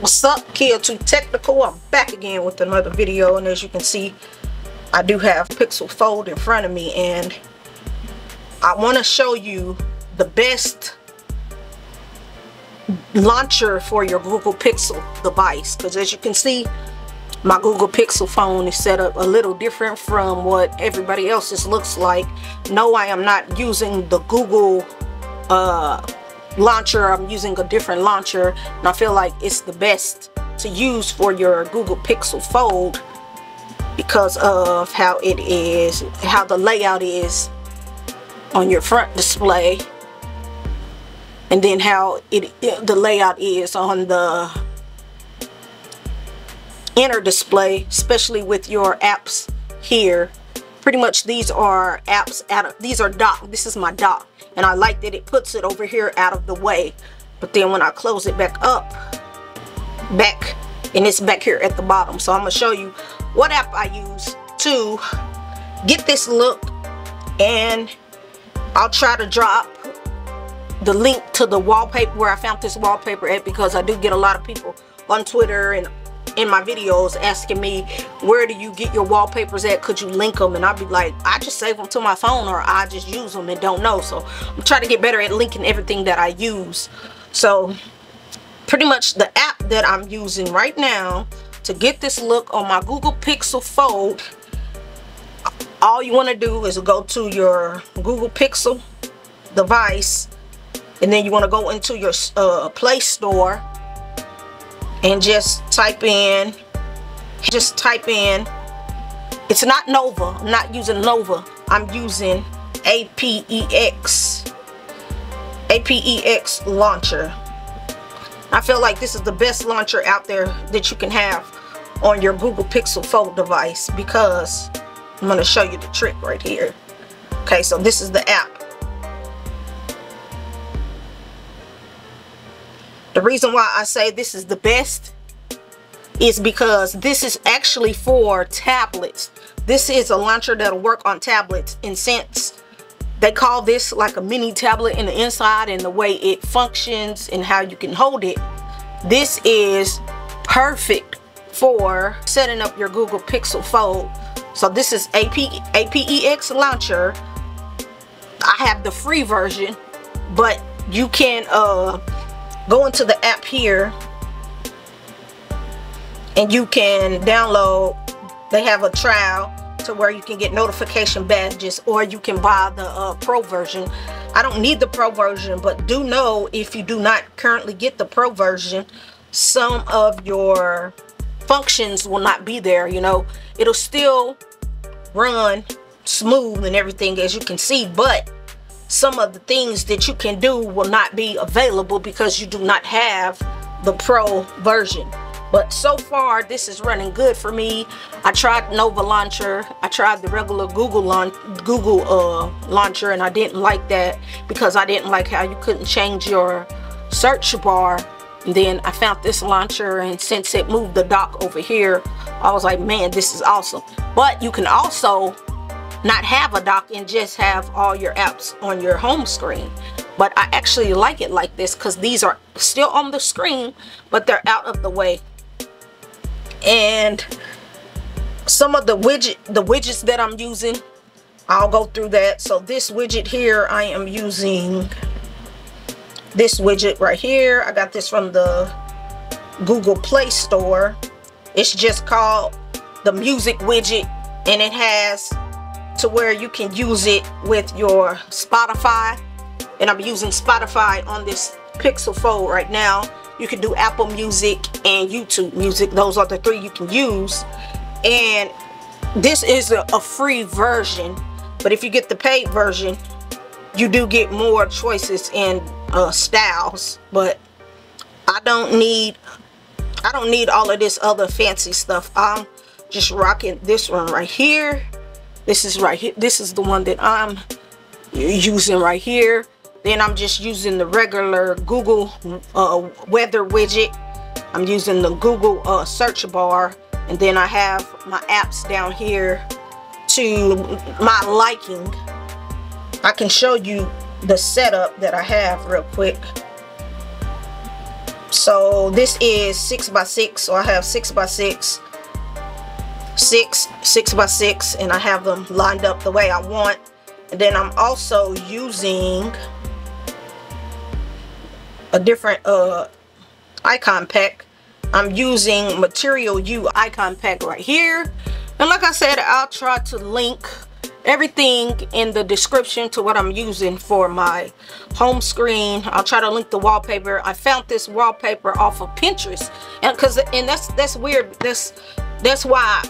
What's up, Keiah 2 Technical? I'm back again with another video and as you can see I do have Pixel Fold in front of me and I want to show you the best launcher for your Google Pixel device because as you can see my Google Pixel phone is set up a little different from what everybody else's looks like. No, I am not using the Google uh, launcher I'm using a different launcher and I feel like it's the best to use for your Google Pixel Fold because of how it is how the layout is on your front display and then how it the layout is on the inner display especially with your apps here. Pretty much these are apps out of these are dock this is my dock and I like that it puts it over here out of the way. But then when I close it back up back and it's back here at the bottom. So I'm gonna show you what app I use to get this look. And I'll try to drop the link to the wallpaper where I found this wallpaper at because I do get a lot of people on Twitter and in my videos asking me where do you get your wallpapers at? Could you link them and I'd be like I just save them to my phone or I just use them and don't know. So I'm trying to get better at linking everything that I use. So pretty much the app that I'm using right now to get this look on my Google Pixel Fold all you want to do is go to your Google Pixel device and then you want to go into your uh, Play Store and just type in just type in. It's not Nova. I'm not using Nova. I'm using APEX APEX launcher. I feel like this is the best launcher out there that you can have on your Google Pixel Fold device because I'm going to show you the trick right here. Okay so this is the app The reason why I say this is the best is because this is actually for tablets. This is a launcher that'll work on tablets and since they call this like a mini tablet in the inside and the way it functions and how you can hold it, this is perfect for setting up your Google Pixel Fold. So this is AP, APEX launcher. I have the free version, but you can uh, go into the app here and you can download they have a trial to where you can get notification badges or you can buy the uh, pro version. I don't need the pro version but do know if you do not currently get the pro version some of your functions will not be there you know? It'll still run smooth and everything as you can see but some of the things that you can do will not be available because you do not have the pro version. But so far this is running good for me. I tried Nova launcher. I tried the regular Google launch Google uh, launcher and I didn't like that because I didn't like how you couldn't change your search bar. And then I found this launcher and since it moved the dock over here I was like man this is awesome. But you can also not have a dock and just have all your apps on your home screen. But I actually like it like this because these are still on the screen but they're out of the way. And some of the widget the widgets that I'm using I'll go through that. So this widget here I am using this widget right here. I got this from the Google Play Store. It's just called the music widget and it has to where you can use it with your Spotify. And I'm using Spotify on this Pixel Fold right now. You can do Apple Music and YouTube Music. Those are the three you can use. And this is a, a free version but if you get the paid version you do get more choices and uh, styles. But I don't need I don't need all of this other fancy stuff. I'm just rocking this one right here this is right here this is the one that I'm using right here. Then I'm just using the regular Google uh, weather widget. I'm using the Google uh, search bar. And then I have my apps down here to my liking. I can show you the setup that I have real quick. So this is six by six so I have six by six six six by six and I have them lined up the way I want and then I'm also using a different uh icon pack I'm using Material You icon pack right here and like I said I'll try to link everything in the description to what I'm using for my home screen. I'll try to link the wallpaper. I found this wallpaper off of Pinterest. And cause and that's that's weird. That's that's why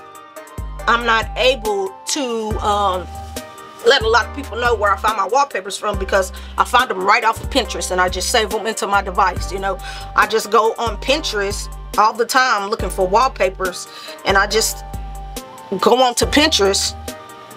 I'm not able to um, let a lot of people know where I find my wallpapers from because I find them right off of Pinterest and I just save them into my device. You know, I just go on Pinterest all the time looking for wallpapers and I just go on to Pinterest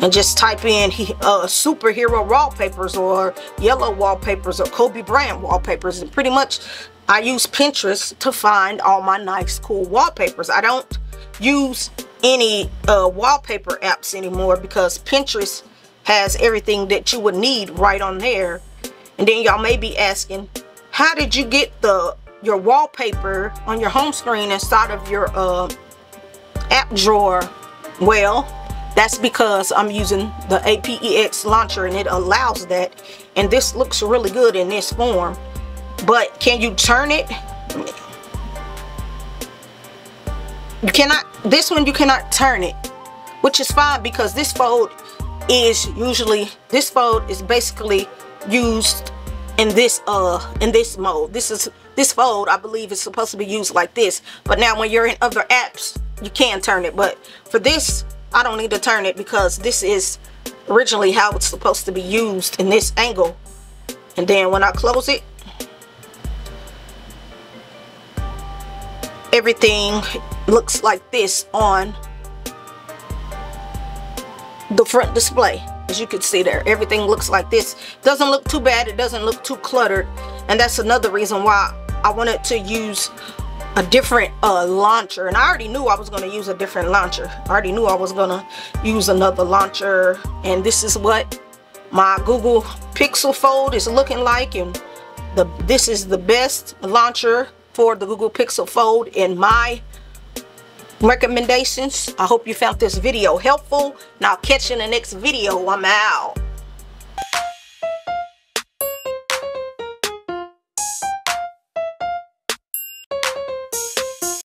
and just type in uh, superhero wallpapers or yellow wallpapers or Kobe Bryant wallpapers and pretty much I use Pinterest to find all my nice cool wallpapers. I don't use any uh, wallpaper apps anymore because Pinterest has everything that you would need right on there and then y'all may be asking how did you get the your wallpaper on your home screen inside of your uh, app drawer well that's because I'm using the APEX launcher and it allows that. And this looks really good in this form. But can you turn it? You cannot, this one you cannot turn it. Which is fine because this fold is usually, this fold is basically used in this uh in this mode this is this fold i believe is supposed to be used like this but now when you're in other apps you can turn it but for this I don't need to turn it because this is originally how it's supposed to be used in this angle. And then when I close it, everything looks like this on the front display. As you can see there everything looks like this. Doesn't look too bad it doesn't look too cluttered. And that's another reason why I wanted to use a different uh, launcher. And I already knew I was going to use a different launcher. I already knew I was going to use another launcher. And this is what my Google Pixel Fold is looking like. And the this is the best launcher for the Google Pixel Fold in my recommendations. I hope you found this video helpful. Now catch you in the next video. I'm out